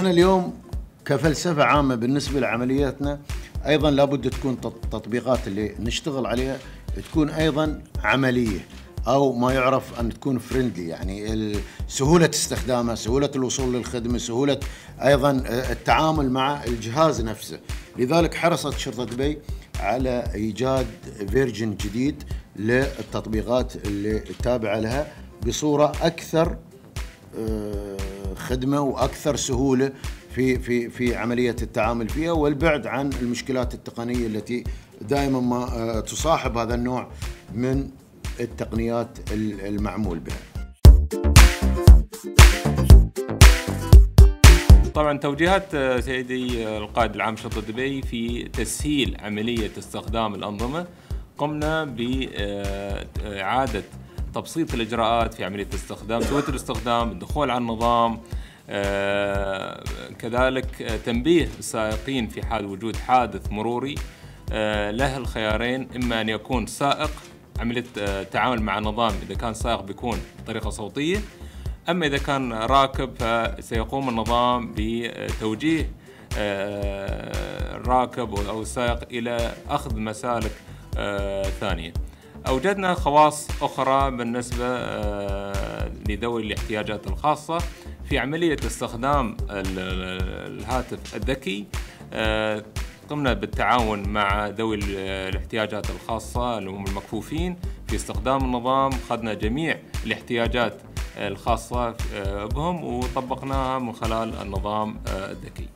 اليوم كفلسفة عامة بالنسبة لعملياتنا أيضا لابد تكون التطبيقات اللي نشتغل عليها تكون أيضا عملية أو ما يعرف أن تكون friendly يعني سهولة استخدامها سهولة الوصول للخدمة سهولة أيضا التعامل مع الجهاز نفسه. لذلك حرصت شرطة دبي على إيجاد version جديد للتطبيقات اللي تابعة لها بصورة أكثر آه، خدمة وأكثر سهولة في في في عملية التعامل فيها والبعد عن المشكلات التقنية التي دائما ما آه، تصاحب هذا النوع من التقنيات المعمول بها. طبعا توجيهات آه، سيدي القائد العام شرطه دبي في تسهيل عملية استخدام الأنظمة قمنا باعاده تبسيط الإجراءات في عملية الاستخدام سهوله الاستخدام الدخول على النظام آه، كذلك آه، تنبيه السائقين في حال وجود حادث مروري آه، له الخيارين إما أن يكون سائق عملية التعامل مع النظام إذا كان سائق بيكون بطريقة صوتية أما إذا كان راكب فسيقوم النظام بتوجيه الراكب أو السائق إلى أخذ مسالك ثانية. أوجدنا خواص أخرى بالنسبة آه، لذوي الاحتياجات الخاصة في عملية استخدام الهاتف الذكي. آه، قمنا بالتعاون مع ذوي الاحتياجات الخاصة اللي هم المكفوفين في استخدام النظام. خذنا جميع الاحتياجات الخاصة آه، بهم وطبقناها من خلال النظام الذكي.